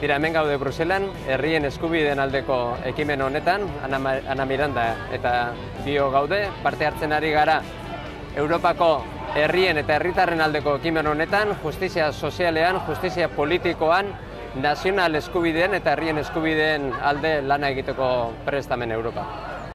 Tira, hemen gaude Bruselan, herrien eskubideen aldeko ekimen honetan, Ana, Miranda eta bio gaude, parte hartzen ari gara Europako herrien eta herritarren aldeko ekimen honetan, justizia sozialean, justizia politikoan, nazional eskubideen eta herrien eskubideen alde lana egiteko prestamen Europa.